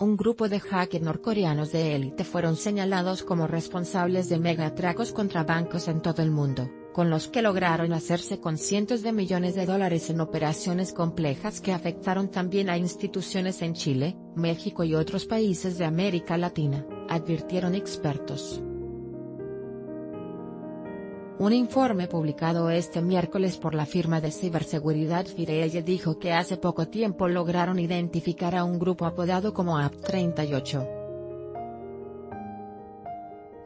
un grupo de hackers norcoreanos de élite fueron señalados como responsables de megatracos contra bancos en todo el mundo, con los que lograron hacerse con cientos de millones de dólares en operaciones complejas que afectaron también a instituciones en Chile, México y otros países de América Latina, advirtieron expertos. Un informe publicado este miércoles por la firma de ciberseguridad Fireye dijo que hace poco tiempo lograron identificar a un grupo apodado como AP38.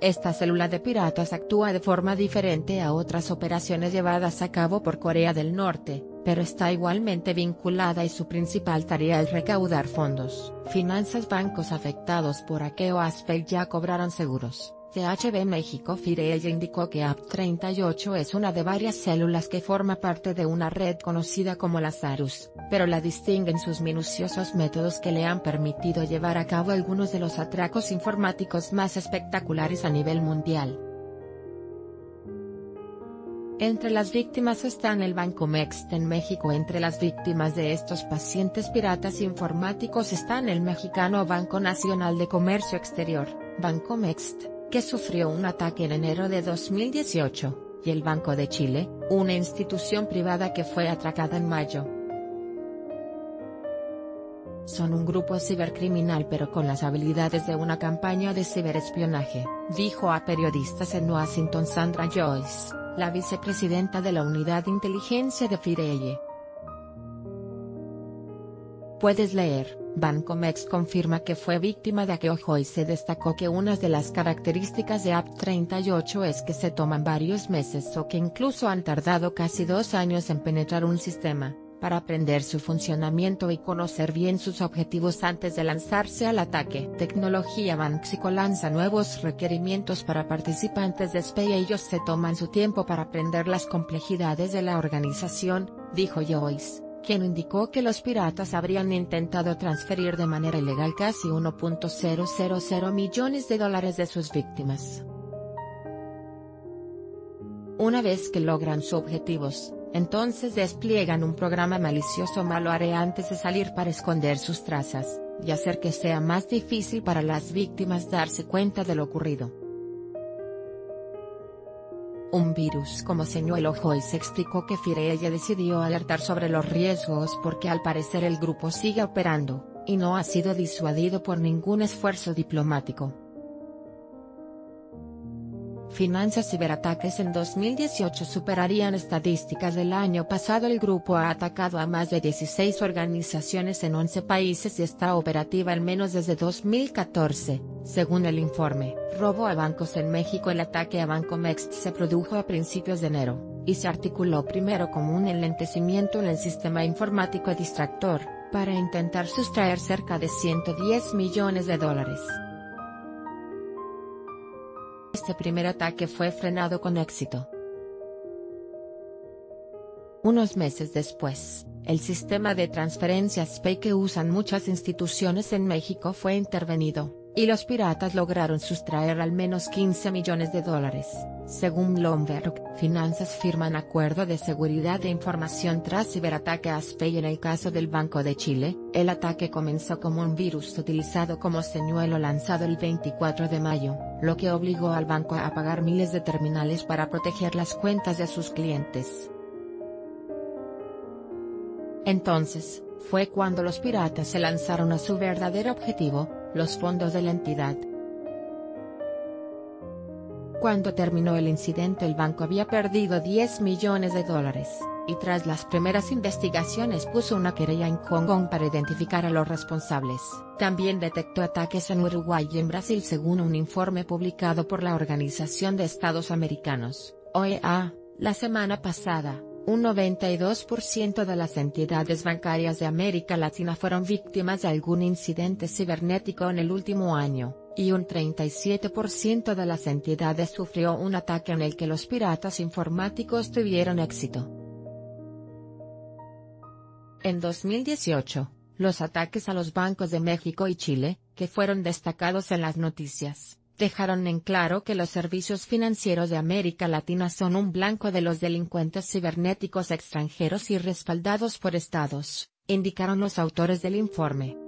Esta célula de piratas actúa de forma diferente a otras operaciones llevadas a cabo por Corea del Norte, pero está igualmente vinculada y su principal tarea es recaudar fondos. Finanzas bancos afectados por Akeo Aspect ya cobraron seguros. CHB México Fireye indicó que AP38 es una de varias células que forma parte de una red conocida como Lazarus, pero la distinguen sus minuciosos métodos que le han permitido llevar a cabo algunos de los atracos informáticos más espectaculares a nivel mundial. Entre las víctimas están el Banco Mext en México. Entre las víctimas de estos pacientes piratas informáticos están el mexicano Banco Nacional de Comercio Exterior, Banco Mext que sufrió un ataque en enero de 2018, y el Banco de Chile, una institución privada que fue atracada en mayo. Son un grupo cibercriminal pero con las habilidades de una campaña de ciberespionaje, dijo a periodistas en Washington Sandra Joyce, la vicepresidenta de la Unidad de Inteligencia de Fireye. Puedes leer. Bancomex confirma que fue víctima de aqueojo y se destacó que una de las características de AP38 es que se toman varios meses o que incluso han tardado casi dos años en penetrar un sistema, para aprender su funcionamiento y conocer bien sus objetivos antes de lanzarse al ataque. Tecnología Banxico lanza nuevos requerimientos para participantes de SPE y ellos se toman su tiempo para aprender las complejidades de la organización, dijo Joyce quien indicó que los piratas habrían intentado transferir de manera ilegal casi 1.000 millones de dólares de sus víctimas. Una vez que logran sus objetivos, entonces despliegan un programa malicioso malo haré antes de salir para esconder sus trazas, y hacer que sea más difícil para las víctimas darse cuenta de lo ocurrido un virus como señuelo se explicó que Fireye decidió alertar sobre los riesgos porque al parecer el grupo sigue operando, y no ha sido disuadido por ningún esfuerzo diplomático. Finanzas ciberataques en 2018 superarían estadísticas del año pasado. El grupo ha atacado a más de 16 organizaciones en 11 países y está operativa al menos desde 2014, según el informe. Robo a bancos en México El ataque a Banco Mext se produjo a principios de enero, y se articuló primero como un enlentecimiento en el sistema informático distractor, para intentar sustraer cerca de 110 millones de dólares. Este primer ataque fue frenado con éxito. Unos meses después, el sistema de transferencias PAY que usan muchas instituciones en México fue intervenido, y los piratas lograron sustraer al menos 15 millones de dólares. Según Bloomberg, Finanzas firman acuerdo de seguridad de información tras ciberataque a SPEI en el caso del Banco de Chile, el ataque comenzó como un virus utilizado como señuelo lanzado el 24 de mayo, lo que obligó al banco a apagar miles de terminales para proteger las cuentas de sus clientes. Entonces, fue cuando los piratas se lanzaron a su verdadero objetivo, los fondos de la entidad. Cuando terminó el incidente el banco había perdido 10 millones de dólares, y tras las primeras investigaciones puso una querella en Hong Kong para identificar a los responsables. También detectó ataques en Uruguay y en Brasil según un informe publicado por la Organización de Estados Americanos, OEA, la semana pasada. Un 92% de las entidades bancarias de América Latina fueron víctimas de algún incidente cibernético en el último año, y un 37% de las entidades sufrió un ataque en el que los piratas informáticos tuvieron éxito. En 2018, los ataques a los bancos de México y Chile, que fueron destacados en las noticias, dejaron en claro que los servicios financieros de América Latina son un blanco de los delincuentes cibernéticos extranjeros y respaldados por estados, indicaron los autores del informe.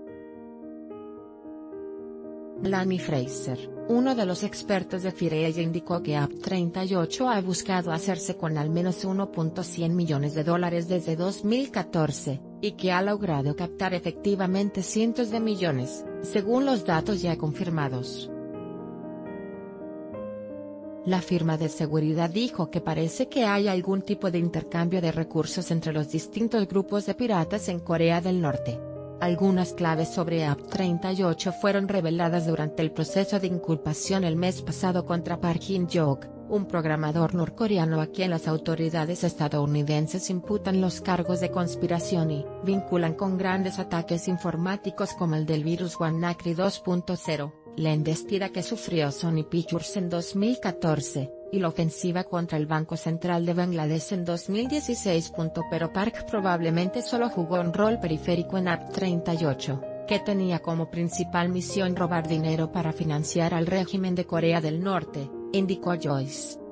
Lani Fraser, uno de los expertos de Firella indicó que App38 ha buscado hacerse con al menos 1.100 millones de dólares desde 2014, y que ha logrado captar efectivamente cientos de millones, según los datos ya confirmados. La firma de seguridad dijo que parece que hay algún tipo de intercambio de recursos entre los distintos grupos de piratas en Corea del Norte. Algunas claves sobre App38 fueron reveladas durante el proceso de inculpación el mes pasado contra Park Jin-jok, un programador norcoreano a quien las autoridades estadounidenses imputan los cargos de conspiración y vinculan con grandes ataques informáticos como el del virus WannaCry 2.0, la embestida que sufrió Sony Pictures en 2014, y la ofensiva contra el Banco Central de Bangladesh en 2016. Pero Park probablemente solo jugó un rol periférico en App 38, que tenía como principal misión robar dinero para financiar al régimen de Corea del Norte, indicó Joyce.